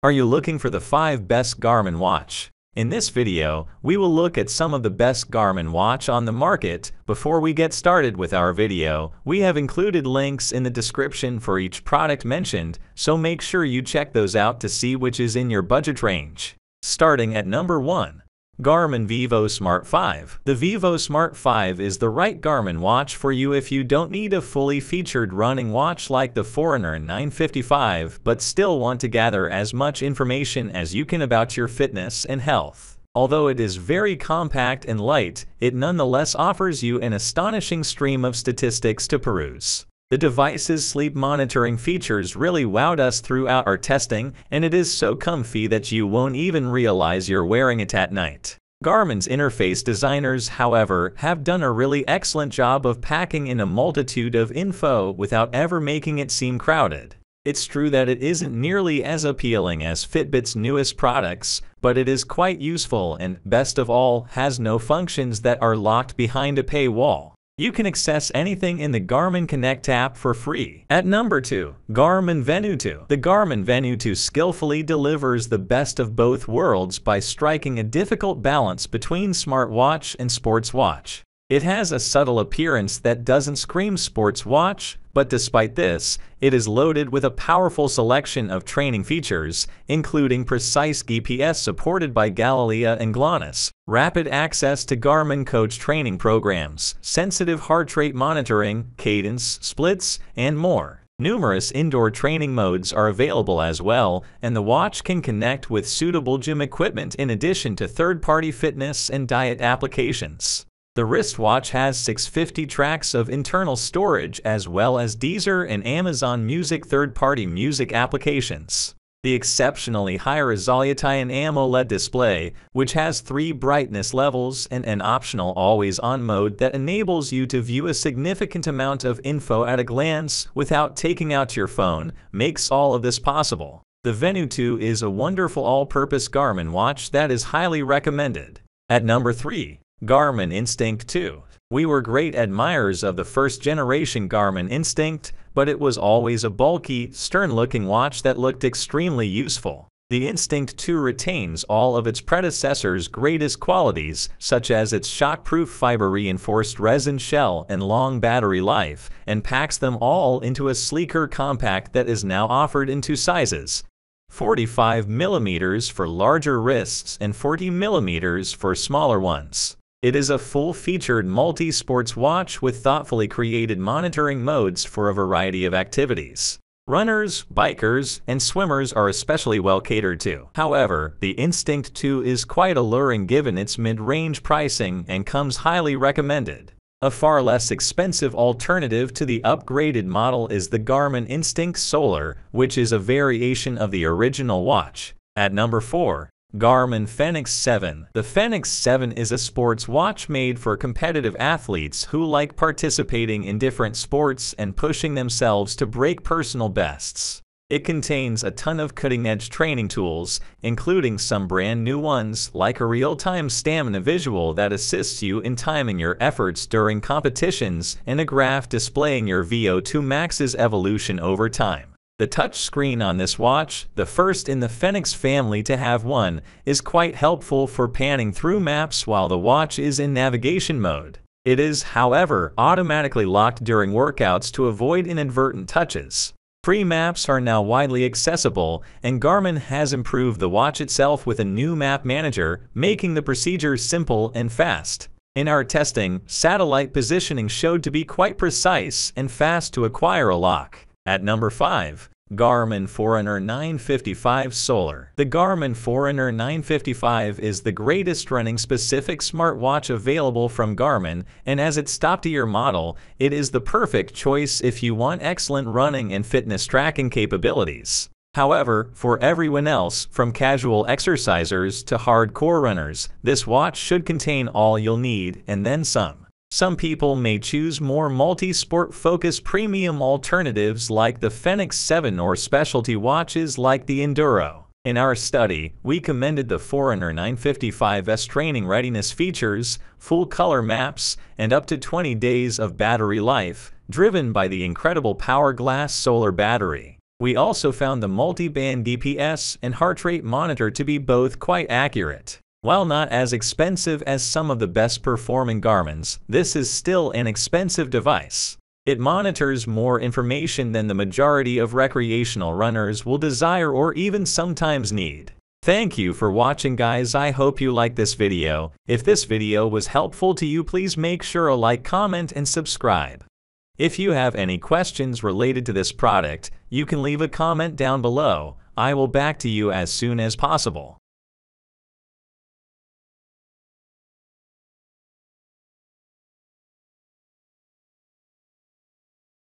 Are you looking for the 5 best Garmin watch? In this video, we will look at some of the best Garmin watch on the market. Before we get started with our video, we have included links in the description for each product mentioned, so make sure you check those out to see which is in your budget range. Starting at number 1. Garmin Vivosmart 5. The Vivosmart 5 is the right Garmin watch for you if you don't need a fully featured running watch like the Forerunner 955 but still want to gather as much information as you can about your fitness and health. Although it is very compact and light, it nonetheless offers you an astonishing stream of statistics to peruse. The device's sleep monitoring features really wowed us throughout our testing, and it is so comfy that you won't even realize you're wearing it at night. Garmin's interface designers, however, have done a really excellent job of packing in a multitude of info without ever making it seem crowded. It's true that it isn't nearly as appealing as Fitbit's newest products, but it is quite useful and, best of all, has no functions that are locked behind a paywall. You can access anything in the Garmin Connect app for free. At number 2, Garmin Venu 2. The Garmin Venu 2 skillfully delivers the best of both worlds by striking a difficult balance between smartwatch and sports watch. It has a subtle appearance that doesn't scream sports watch, but despite this, it is loaded with a powerful selection of training features, including precise GPS supported by Galileo and GLONASS, rapid access to Garmin coach training programs, sensitive heart rate monitoring, cadence, splits, and more. Numerous indoor training modes are available as well, and the watch can connect with suitable gym equipment in addition to third-party fitness and diet applications. The wristwatch has 650 tracks of internal storage as well as Deezer and Amazon Music third-party music applications. The exceptionally high resolution AMOLED display, which has three brightness levels and an optional always-on mode that enables you to view a significant amount of info at a glance without taking out your phone, makes all of this possible. The Venu 2 is a wonderful all-purpose Garmin watch that is highly recommended. At number 3, Garmin Instinct 2. We were great admirers of the first generation Garmin Instinct, but it was always a bulky, stern-looking watch that looked extremely useful. The Instinct 2 retains all of its predecessor's greatest qualities, such as its shockproof fiber-reinforced resin shell and long battery life, and packs them all into a sleeker compact that is now offered in two sizes, 45 mm for larger wrists and 40 mm for smaller ones. It is a full-featured multi-sports watch with thoughtfully created monitoring modes for a variety of activities. Runners, bikers, and swimmers are especially well catered to. However, the Instinct 2 is quite alluring given its mid-range pricing and comes highly recommended. A far less expensive alternative to the upgraded model is the Garmin Instinct Solar, which is a variation of the original watch. At number 4, Garmin Fenix 7 The Fenix 7 is a sports watch made for competitive athletes who like participating in different sports and pushing themselves to break personal bests. It contains a ton of cutting-edge training tools, including some brand new ones like a real-time stamina visual that assists you in timing your efforts during competitions and a graph displaying your VO2 max's evolution over time. The touchscreen on this watch, the first in the Fenix family to have one, is quite helpful for panning through maps while the watch is in navigation mode. It is, however, automatically locked during workouts to avoid inadvertent touches. Free maps are now widely accessible, and Garmin has improved the watch itself with a new map manager, making the procedure simple and fast. In our testing, satellite positioning showed to be quite precise and fast to acquire a lock. At number 5, Garmin Forerunner 955 Solar. The Garmin Forerunner 955 is the greatest running specific smartwatch available from Garmin, and as its top-tier model, it is the perfect choice if you want excellent running and fitness tracking capabilities. However, for everyone else, from casual exercisers to hardcore runners, this watch should contain all you'll need and then some. Some people may choose more multi-sport focused premium alternatives like the Fenix 7 or specialty watches like the Enduro. In our study, we commended the Forerunner 955's training readiness features, full color maps, and up to 20 days of battery life, driven by the incredible Power Glass solar battery. We also found the multi-band GPS and heart rate monitor to be both quite accurate. While not as expensive as some of the best performing Garmin's, this is still an expensive device. It monitors more information than the majority of recreational runners will desire or even sometimes need. Thank you for watching guys I hope you like this video. If this video was helpful to you please make sure to like comment and subscribe. If you have any questions related to this product, you can leave a comment down below. I will back to you as soon as possible.